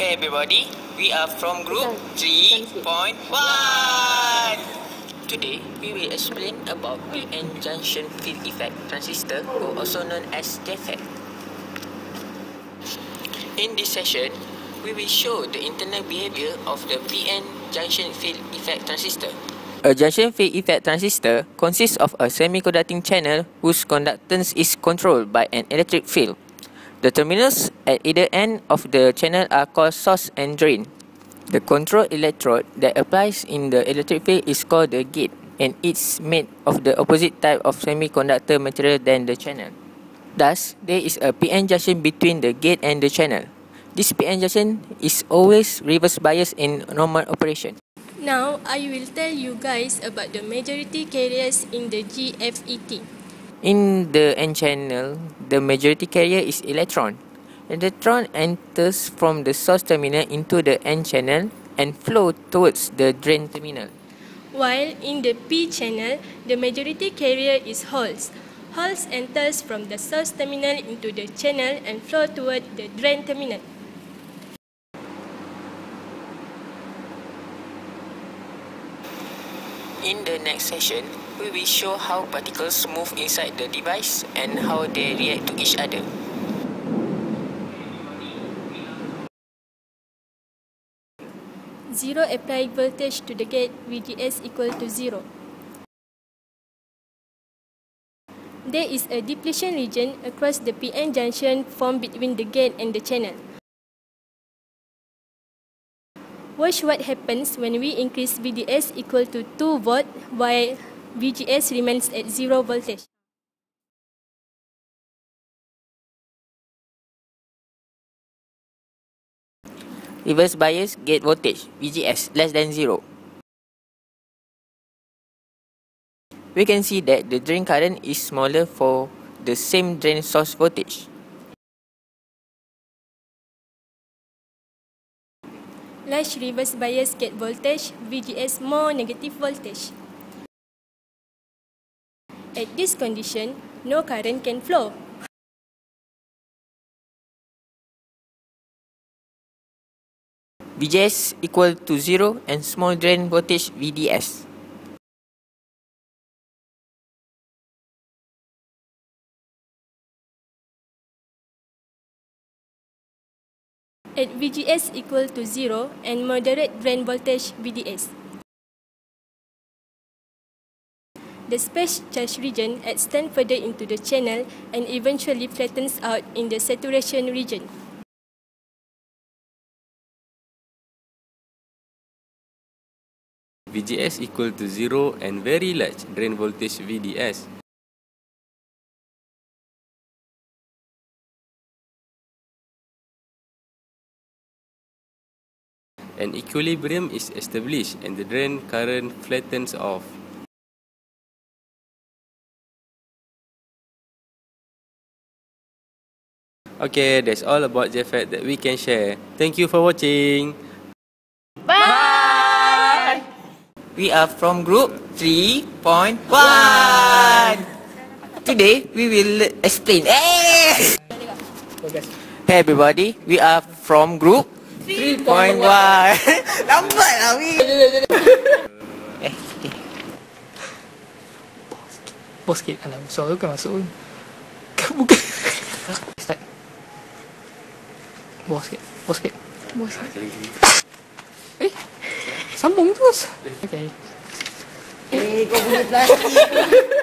Hey everybody, we are from group 3.1. Today, we will explain about the PN junction field effect transistor or also known as JFET. In this session, we will show the internal behavior of the PN junction field effect transistor. A junction field effect transistor consists of a semiconducting channel whose conductance is controlled by an electric field. The terminals at either end of the channel are called source and drain. The control electrode that applies in the electric field is called the gate and it's made of the opposite type of semiconductor material than the channel. Thus, there is a PN junction between the gate and the channel. This PN junction is always reverse bias in normal operation. Now, I will tell you guys about the majority carriers in the GFET. In the N channel, the majority carrier is electron. Electron enters from the source terminal into the N channel and flow towards the drain terminal. While in the P channel, the majority carrier is holes. Holes enters from the source terminal into the channel and flow toward the drain terminal. In the next session, we will show how particles move inside the device and how they react to each other. Zero applied voltage to the gate VDS equal to zero. There is a depletion region across the PN junction formed between the gate and the channel. Watch what happens when we increase VDS equal to 2 volt while VGS remains at 0 voltage. Reverse bias gate voltage VGS less than 0. We can see that the drain current is smaller for the same drain source voltage. Large reverse bias gate voltage VGS more negative voltage. At this condition, no current can flow. VGS equal to 0 and small drain voltage VDS. At VGS equal to 0 and moderate drain voltage VDS. The space charge region extends further into the channel and eventually flattens out in the saturation region. VGS equal to 0 and very large drain voltage VDS. An equilibrium is established and the drain current flattens off. Okay, that's all about JFET that we can share. Thank you for watching. Bye! We are from group 3.1. Today, we will explain. Hey! Hey everybody, we are from group 3.1. Lambat lah, we. Eh, okay. Bos sikit Alam suara kan masuk pun Bos sikit Bos sikit. Bos sikit. Eh Sambung terus. Okay. Eh, kau punya plastik.